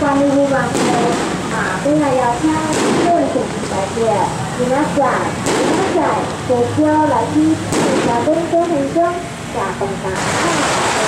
关于路网的。啊，本来要请各位同事大姐，今仔载，今仔载，坐车来去下东高平中下东大。靠，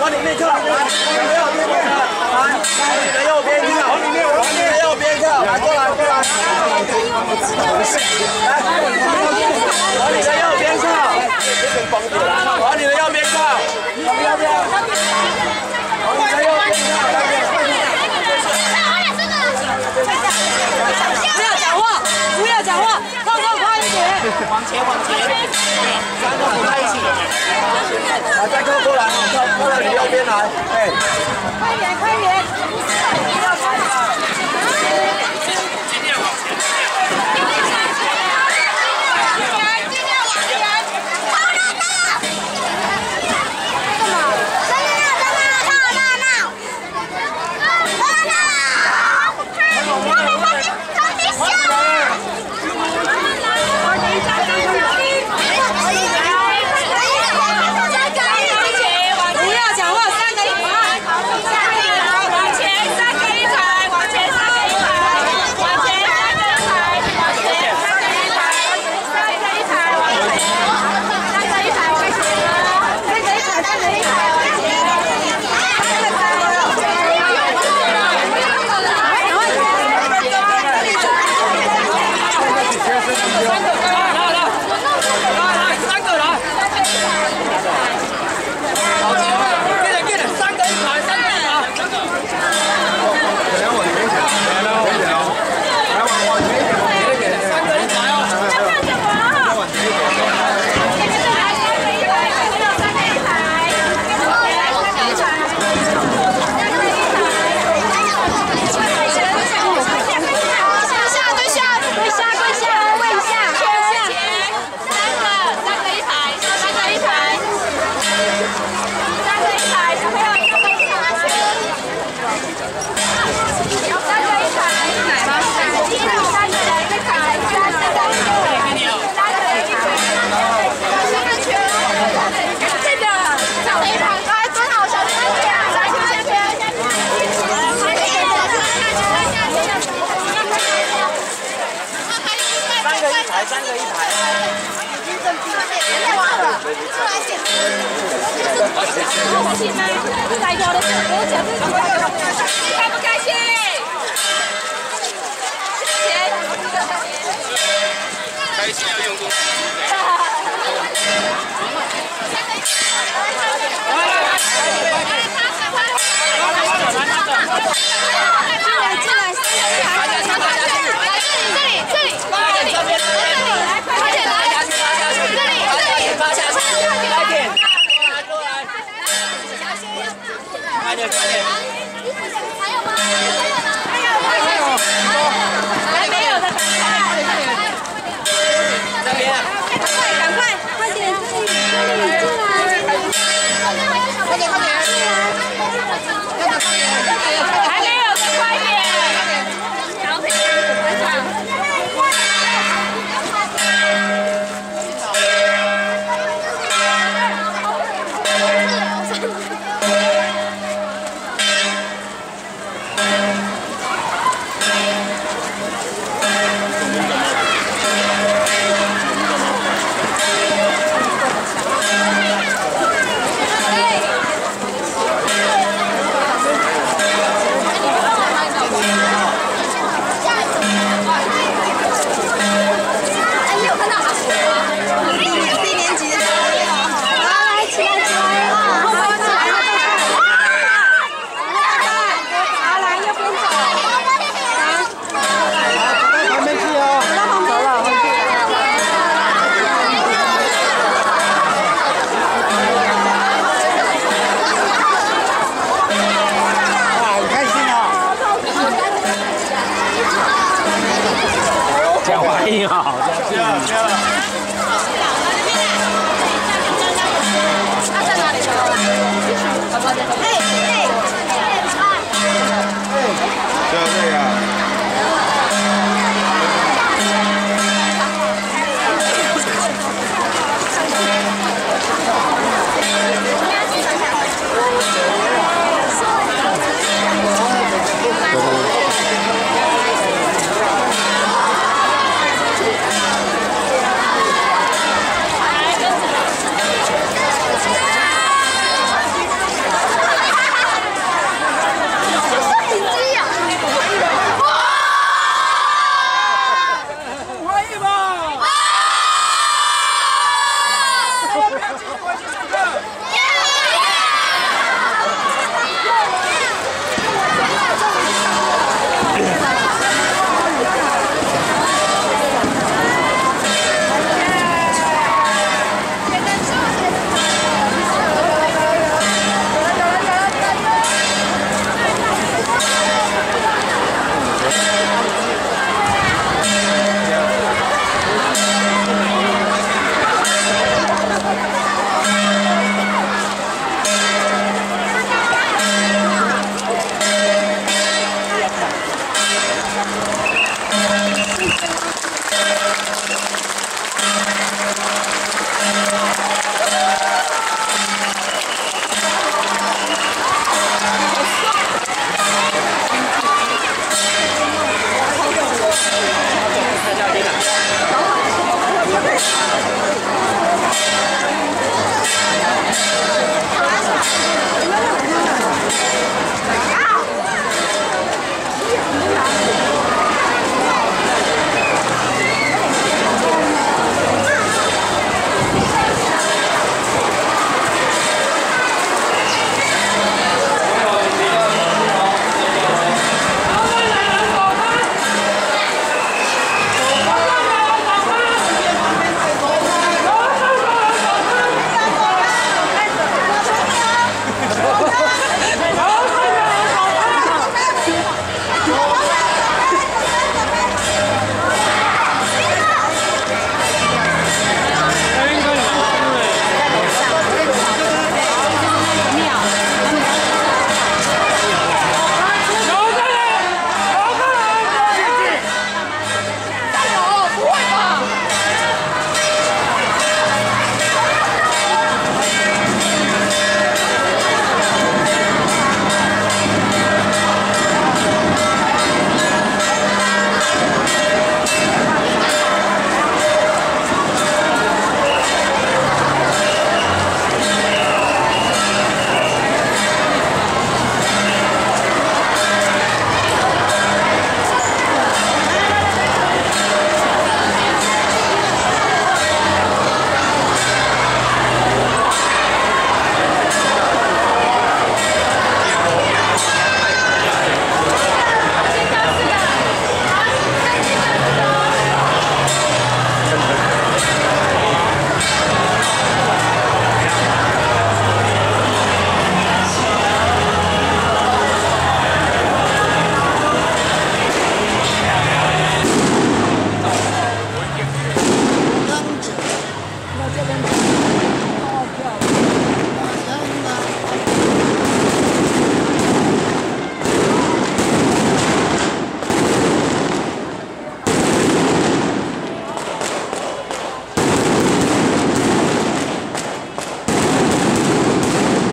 往里面跳，来，往里面靠，来，往你的右边跳，往里面，往你的右边跳，来，过来，过来，来，往你的右边靠，往你的右边靠，前，往前，三个组在一起，来，再靠过来，靠过来你右边来，哎，快点，快点。个一排，三个一排。开不开心？开心要用功。快